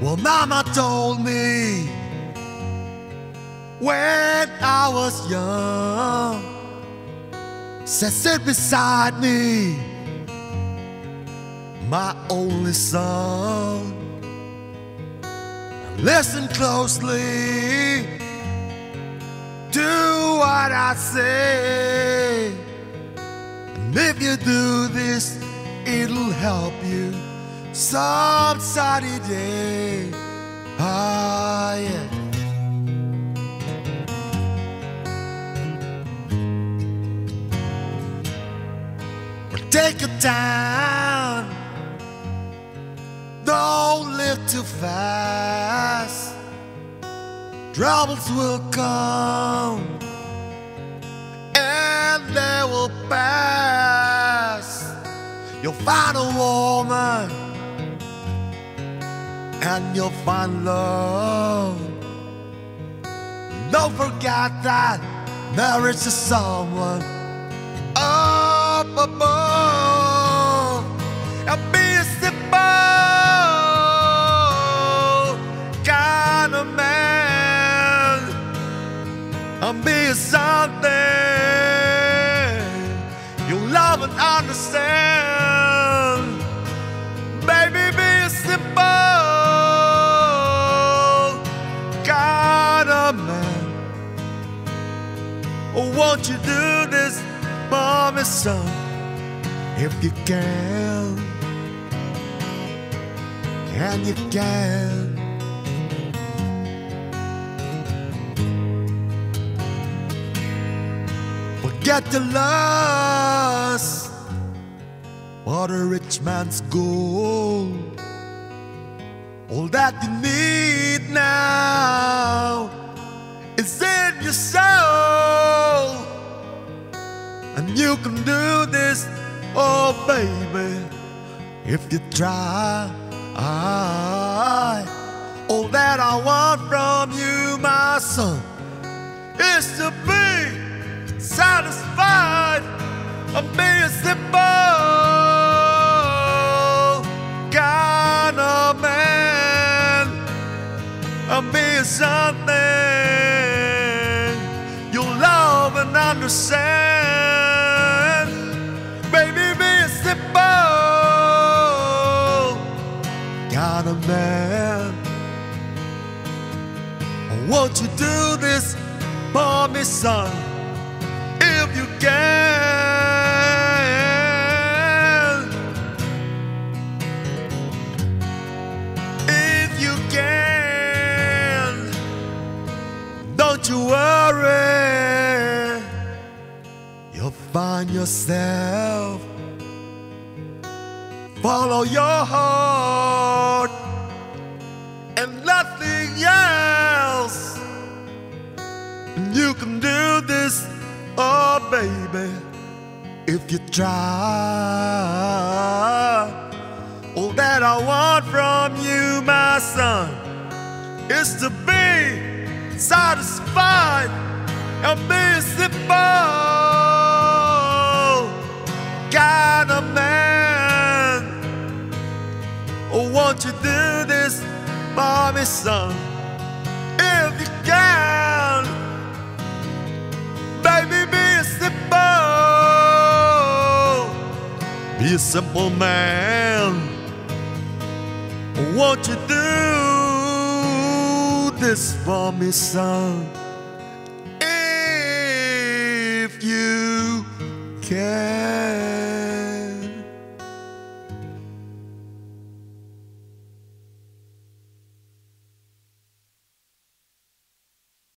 Well, Mama told me when I was young, said, sit beside me, my only son. Listen closely to what I say. And if you do this, it'll help you some sunny day. Ah, yeah. Take your time. Don't live too fast. Troubles will come and they will pass. You'll find a woman and you'll find love. Don't forget that there is someone up above. And a simple kind of man. And be something you love and understand. Won't you do this for me, son, if you can? And you can. Forget the lust for the rich man's gold. All that you need now is in your soul. And you can do this, oh baby, if you try. All that I want from you, my son, is to be satisfied and be a simple kind of man and be something you love and understand. Kind of man. Won't you do this for me, son? If you can. If you can. Don't you worry. You'll find yourself. Follow your heart and nothing else. You can do this, oh baby, if you try. All that I want from you, my son, is to be satisfied and be simple for me, son? If you can, baby, be simple, be a simple man. Won't you do this for me, son? If you can.